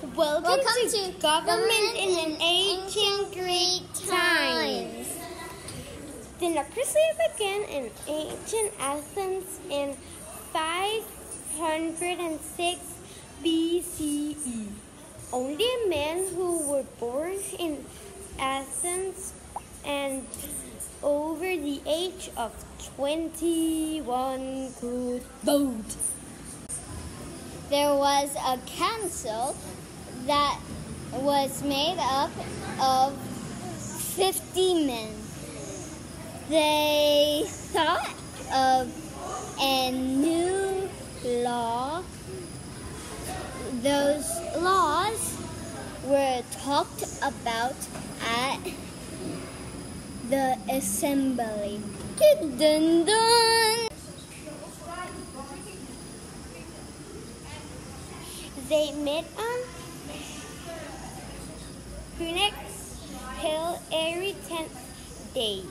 Welcome, Welcome to, to Government in an in Ancient Greek Times. The democracy began in ancient Athens in 506 BCE. Only men who were born in Athens and over the age of 21 could vote. There was a council that was made up of 50 men. They thought of a new law. Those laws were talked about at the assembly. Dun dun. They met on Pnyx Hill every 10th day,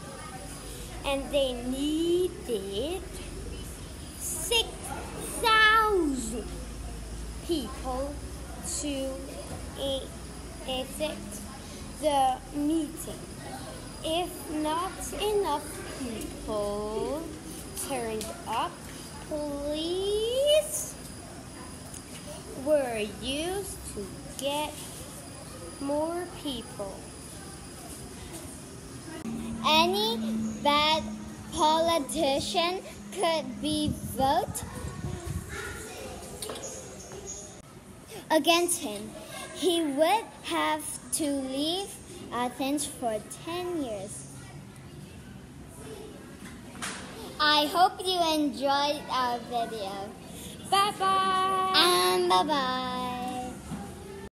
and they needed 6,000 people to exit the meeting. If not enough people used to get more people. Any bad politician could be vote against him. He would have to leave Athens for 10 years. I hope you enjoyed our video. Bye bye. And bye bye.